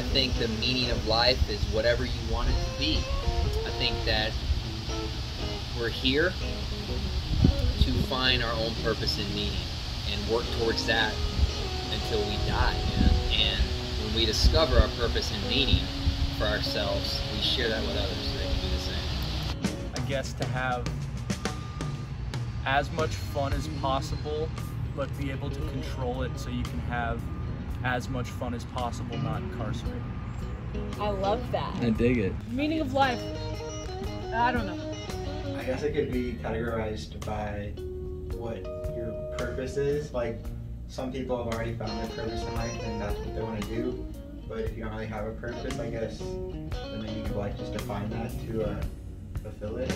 think the meaning of life is whatever you want it to be. I think that we're here to find our own purpose and meaning and work towards that until we die. And when we discover our purpose and meaning for ourselves, we share that with others so they can do the same. I guess to have as much fun as possible, but be able to control it so you can have as much fun as possible, not incarcerated. I love that. I dig it. Meaning of life. I don't know. I guess it could be categorized by what your purpose is. Like some people have already found their purpose in life and that's what they want to do. But if you don't really have a purpose, I guess the meaning of life is to find that to uh, fulfill it.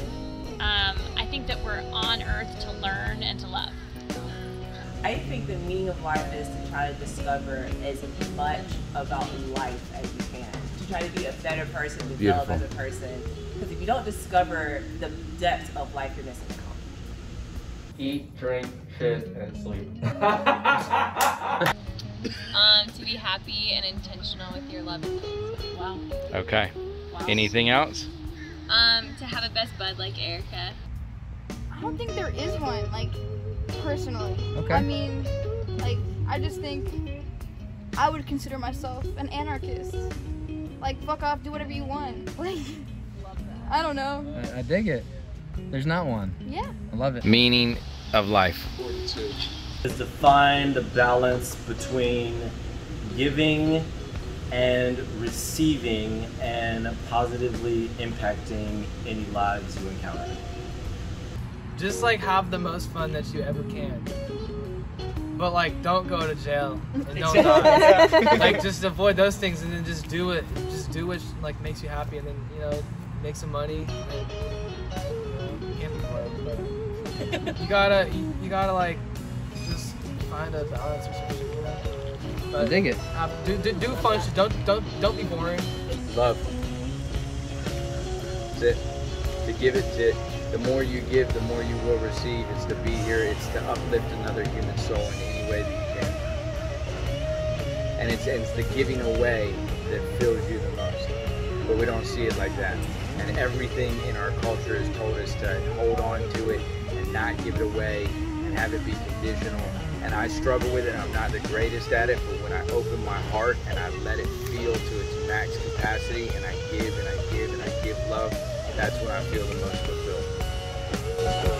Um, I think that we're on earth to learn and to love. I think the meaning of life is to try to discover as much about life as you can. To try to be a better person, develop Beautiful. as a person. Because if you don't discover the depth of life, you're missing out. Eat, drink, shit, and sleep. Um, to be happy and intentional with your love and things. Wow. Okay. wow. Anything else? Um, to have a best bud like Erica. I don't think there is one, like, personally. Okay. I mean, like, I just think I would consider myself an anarchist. Like, fuck off, do whatever you want. Like, I don't know. I, I dig it. There's not one. Yeah. I love it. Meaning of life. Is to find the balance between giving and receiving and positively impacting any lives you encounter. Just like have the most fun that you ever can. But like, don't go to jail and don't die. like, just avoid those things and then just do it. Just do what like makes you happy, and then you know, make some money. And, you, know, you can't be for everybody. You gotta, you, you gotta like, just find a balance or something. You know? I dig it. have, do, do do fun shit. Don't don't don't be boring. Love. That's it. Give it to, the more you give, the more you will receive. It's to be here. It's to uplift another human soul in any way that you can. And it's, and it's the giving away that fills you the most. But we don't see it like that. And everything in our culture has told us to hold on to it and not give it away and have it be conditional. And I struggle with it. I'm not the greatest at it, but when I open my heart and I let it feel to its max capacity and I give and I give that's when I feel the most fulfilled.